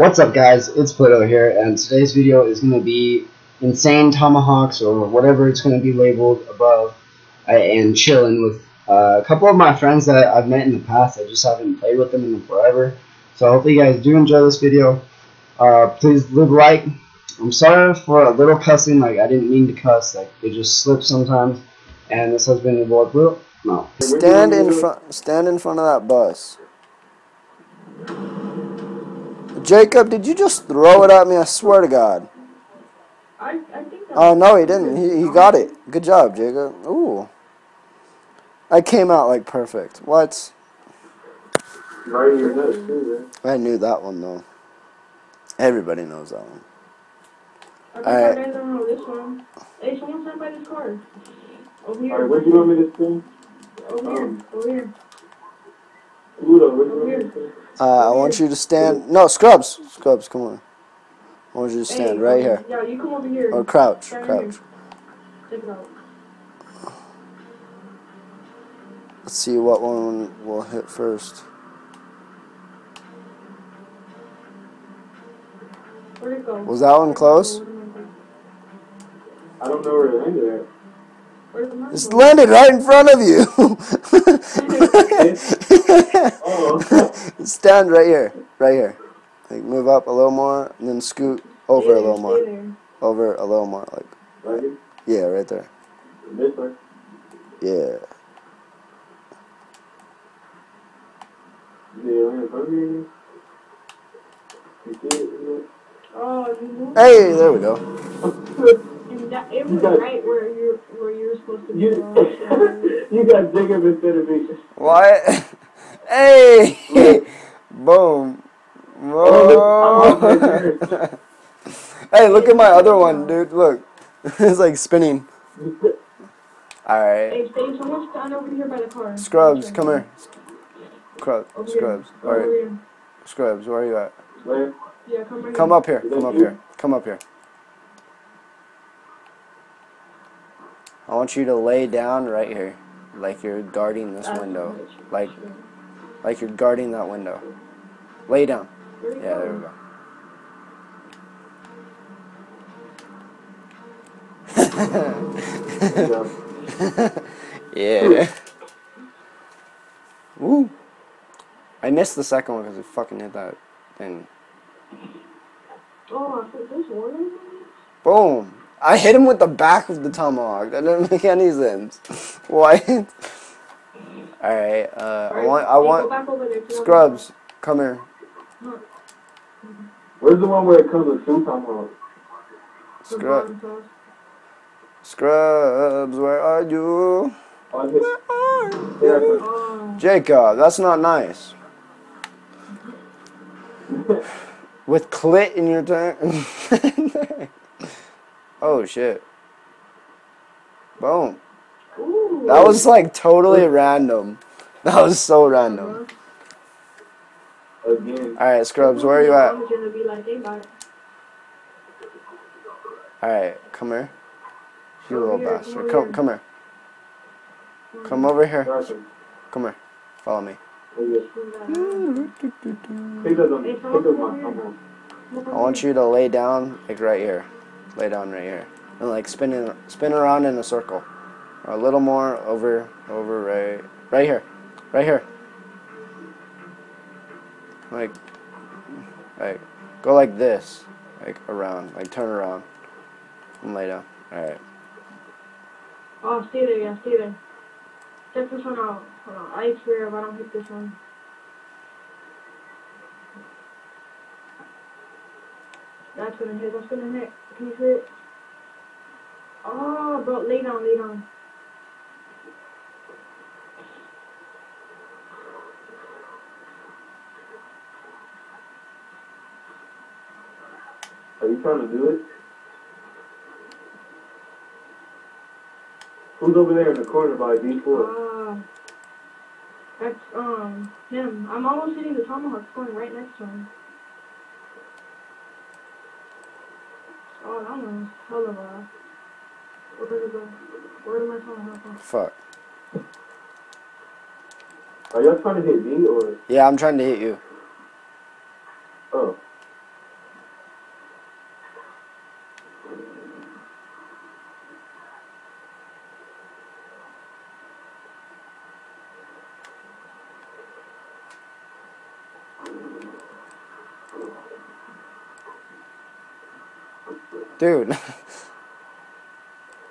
What's up guys, it's Pluto here, and today's video is going to be insane tomahawks or whatever it's going to be labeled above and chilling with uh, a couple of my friends that I've met in the past. I just haven't played with them in forever. So hopefully you guys do enjoy this video. Uh, please leave a like. I'm sorry for a little cussing, like I didn't mean to cuss, like it just slips sometimes. And this has been your boy Pluto. No. Stand in front. Stand in front of that bus. Jacob, did you just throw it at me? I swear to God. I, I think Oh no, he didn't. He, he got it. Good job, Jacob. Ooh. I came out like perfect. What? Right in your nuts too, I knew that one though. Everybody knows that one. I think Alright. I don't know this one. Hey, someone stand by this car. Over here. Alright, where'd you want me to spin? Over here. Um, Over here. Pluto, where'd you want me to spin? Uh, I want you to stand. No, Scrubs. Scrubs, come on. I want you to stand Hey, right here. Yeah, you come over here. Or crouch. Stand right Crouch. here. Check it out. Let's see what one will hit first. Where'd it go? Was that one close? I don't know where it ended at. Where's the map It's landed right in front of you. Oh. Stand right here, right here. Like move up a little more, and then scoot over a little more. Over a little more, like right here? yeah, right there. This way? Yeah. Yeah, right in front of me. You see it? Oh, you moved. Hey, there we go. And it You was got- right where you're where you're supposed to be. You, going. you got Jacob instead of me. What? hey! Boom. Oh, Whoa. Oh, off my hey, look at my other one, dude. Look, it's like spinning. All right. Hey, stay. Someone stand over here by the car. Scrubs, come here. Scrubs, Over here. Scrubs. All Over right, here. Scrubs. Where are you at? Where? Yeah, come right Come here. up here. Come up here. Come up here. I want you to lay down right here, like you're guarding this uh, window, like like you're guarding that window. Lay down. Yeah, there we go. Yeah. Woo. I missed the second one because it fucking hit that thing. Oh, I think one. Boom. I hit him with the back of the tomahawk. That didn't make any sense. What? Alright, uh, I want, I want, back over there, 'cause I Scrubs, come here. Where's the one where it comes with two tomahawks? the Scrub, bottom sauce. Scrubs, where are you? Oh, Where are you? Oh, Jacob, that's not nice. With clit in your tongue. oh shit. Boom. ooh. That was like totally random. That was so random. again. Alright, Scrubs, where are you at? I'm gonna be like, hey, bye. Alright, come here. You Over little here, come bastard. over Come here. come here. Come over here. Come here. Follow me. where you at? Pick up on- Hey, pick someone up come my over here. tomahawk. I want you to lay down like right here. Lay down right here. And like spin in, spin around in a circle. Or a little more over over right right here. Right here. Like like go like this. Like around. Like turn around. And lay down. Alright. Oh, stay there, yeah, stay there. Check this one out. Hold on. I swear if I don't hit this one. That's gonna hit. That's gonna hit. Can you see it? Oh, bro, lay down, lay down. Are you trying to do it? Who's over there in the corner by D4? Ah, that's um him. I'm almost hitting the tomahawk going right next to him. Oh, that one's hell of a. Where did it go? Where did my tomahawk go? Fuck. Are y'all trying to hit me or? Yeah, I'm trying to hit you. Oh. Dude.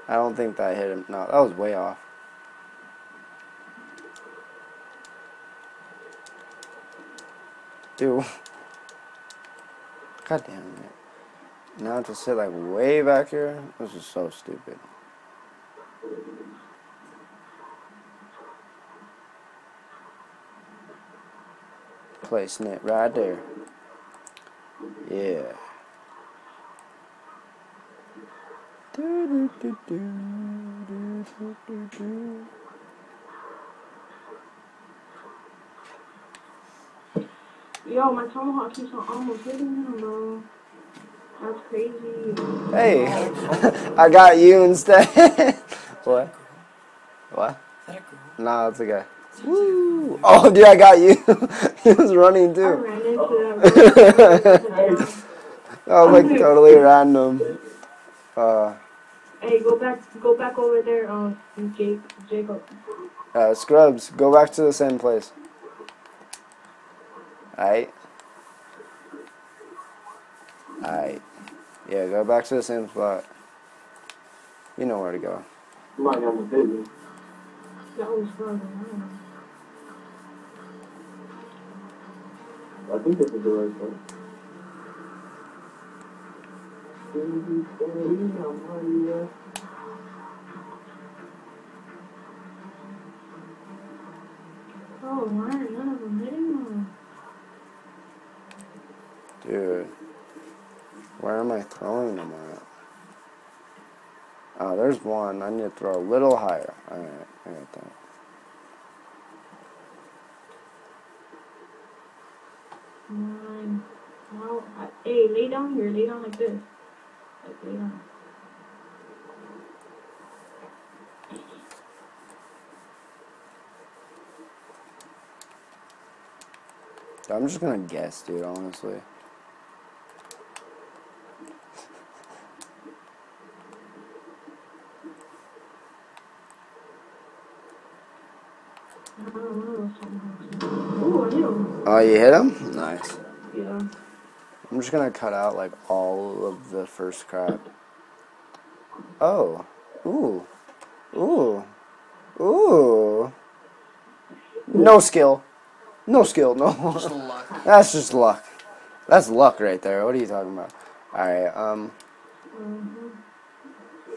I don't think that hit him. No, that was way off. Dude. God damn it. Now to sit like way back here? This is so stupid. Placing it right there. Yeah. Do, do, do. Yo, my tomahawk keeps on almost hitting him, bro. That's crazy. Hey, I got you instead. what? What? Nah, it's a guy. Woo! Oh, dude, I got you. he was running I too. ran into that. That was like totally random. Uh, hey, go back, go back over there, um, Jake, Jacob. uh, Scrubs, go back to the same place. Alright. Alright. Yeah, go back to the same spot. You know where to go. Somebody on the business. That was fun. I think this is the right one. Oh, why none of them? Dude. Where am I throwing them at? Oh, there's one. I need to throw a little higher. Alright, I got that. Nine. Wow. I, hey, lay down here. Lay down like this. Like, lay down. I'm just gonna guess, dude, honestly. I don't know. something. Ooh, I hit him. Oh, you hit him? Nice. Yeah. I'm just gonna cut out like all of the first crap. Oh. Ooh. Ooh. Ooh. No skill. No skill, no. Just luck. That's just luck. That's luck right there. What are you talking about? Alright, um.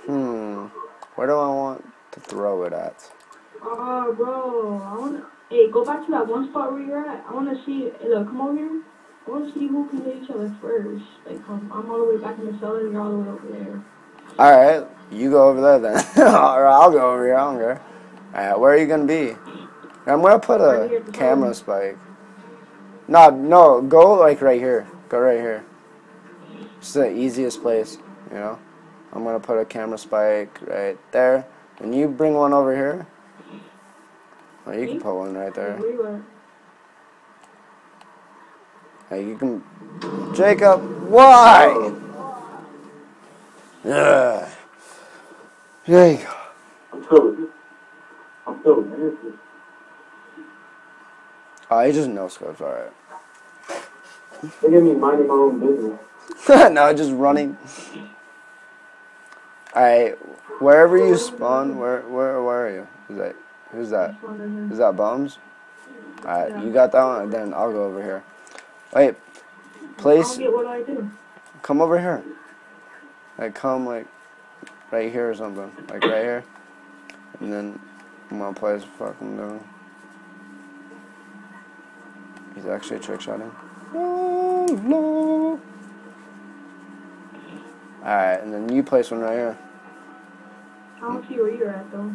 Hmm. Where do I want to throw it at? Oh, bro. I wanna. Hey, go back to that one spot where you're at. I wanna see. Hey, look, come over here. I wanna see who can hit each other first. Like, um, I'm all the way back in the cellar, and you're all the way over there. Alright, you go over there then. or I'll go over here, I don't care. Alright, where are you gonna be? I'm gonna put a camera spike. No, no, go like right here. Go right here. It's the easiest place, you know? I'm gonna put a camera spike right there. And you bring one over here. Or you can put one right there. Where you at? Hey, you can. Jacob, why? Yeah. There you go. I'm so, I'm so nasty. Oh, he just no scopes, alright. They get me minding my own business. no, just running. Alright, wherever you spawn, where where where are you? Who's that? Who's that? This one right here. Is that Bums? Alright, you got that one, then I'll go over here. Wait, place, what I do. come over here. Like, come, like, right here or something. Like, right here. And then I'm gonna place fucking down. He's actually trick shotting. No, no. Alright, and then you place one right here. Don't see where you're at though.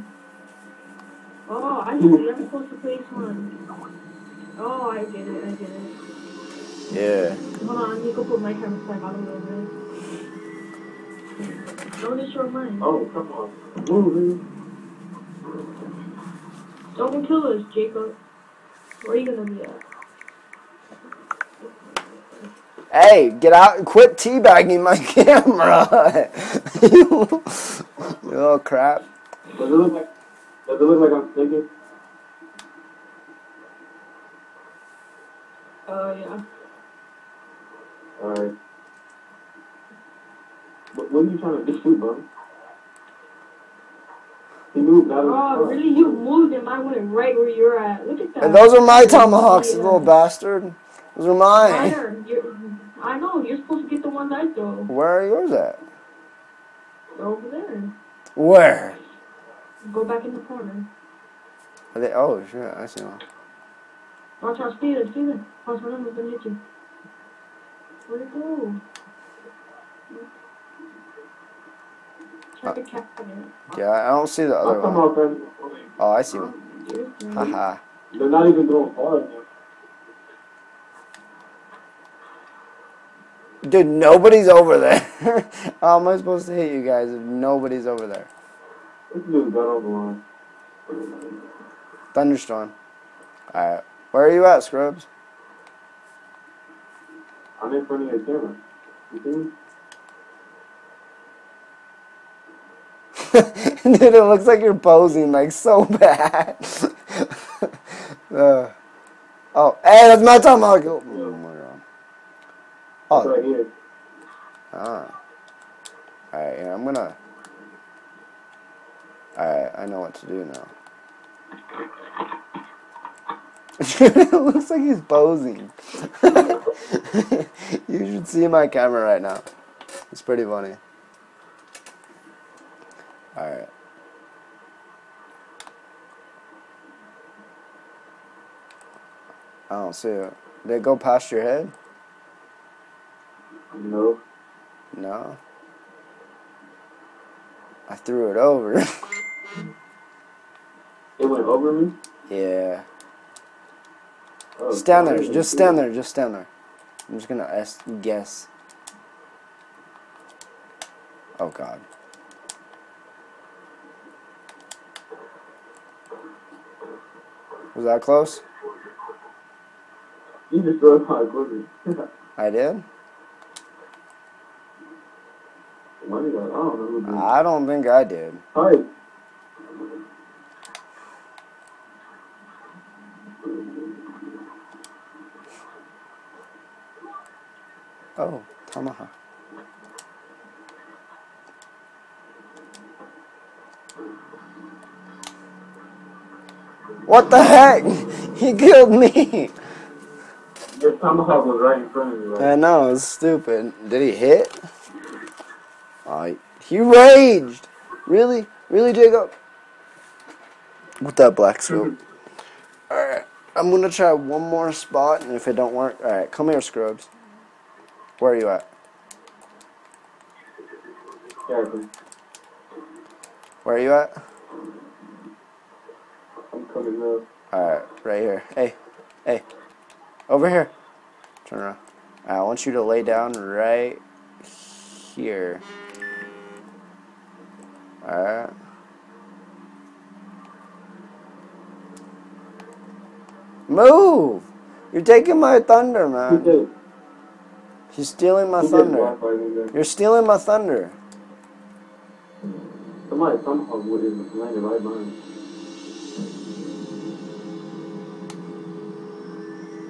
Oh, I see. I'm supposed to place one. Oh, I get it. I get it. Yeah. Hold on, I need to go put my camera back all the way over there. Don't destroy mine. Oh, come on. Move, man. Don't kill us, Jacob. Where are you gonna be at? Hey, get out! And quit teabagging my camera! you oh, little crap. Does it look like, does it look like I'm thinking? Oh, yeah. Alright. Wh- what are you trying to do, bro? He moved out of the Oh, car. really? You moved and I went right where you're at. Look at that. And those are my tomahawks, Yeah. little bastard. Those are Mine mine. you're, I know, you're supposed to get the ones I throw. Where are yours at? They're over there. Where? Go back in the corner. Are they? Oh shit! I see one. Watch out, Steven, Steven. Watch one of them gonna hit you. Where'd it go? Try to capture it. Yeah, I don't see the other one. about friends. Oh, I see one. Seriously. Haha. They're not even going far. Dude, nobody's over there. How am I supposed to hit you guys if nobody's over there? This dude got over the line. Thunderstorm. Alright. Where are you at, Scrubs? I'm in front of your camera. You see me? Dude, it looks like you're posing like so bad. Uh, oh, hey, that's my tomahawk. Oh, my God. It's Oh, right here. ah. Alright, yeah, I'm gonna. Alright, I know what to do now. it looks like he's posing. you should see my camera right now. It's pretty funny. Alright. I don't oh, see it. Did it go past your head? No. No. I threw it over. It went over me? yeah. Oh, Stand there. Just stand there. Just stand there. I'm just gonna es- guess. Oh God. Was that close? You just it out. I did. I don't did. I don't think I did. Hi. Oh, tomahawk. What the heck? He killed me. Your tomahawk was right in front of you. Right? I know, it's stupid. Did he hit? Oh, he raged. Really? Really, Jacob? With that black swoop. Mm-hmm. Alright, I'm gonna try one more spot, and if it don't work, alright, come here, Scrubs. Where are you at? Where are you at? Coming up. Alright, right here. Hey, hey, over here. Turn around. I want you to lay down right here. Alright. Move! You're taking my thunder, man. did? You're stealing my thunder. You're stealing my thunder. Somebody tomahawk would have landed right behind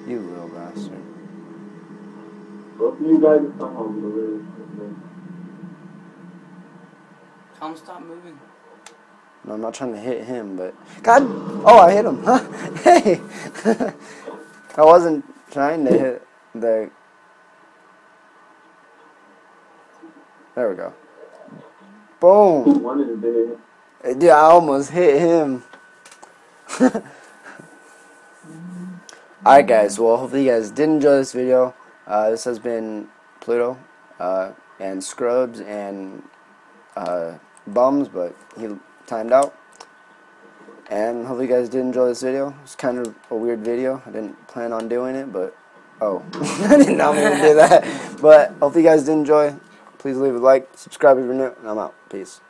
You little bastard. Both of you guys are tomahawk over there. Stop moving. No, I'm not trying to hit him, but God! Oh, I hit him! Huh? hey! I wasn't trying to hit the. There we go. Boom! One is dead. Dude, I almost hit him. Alright, guys. Well, hopefully, you guys did enjoy this video. Uh, this has been Pluto uh, and Scrubs and uh, Bums, but he timed out. And hopefully, you guys did enjoy this video. It's kind of a weird video. I didn't plan on doing it, but oh, I did not mean to do that. But hopefully, you guys did enjoy. Please leave a like, subscribe if you're new, and I'm out. Peace.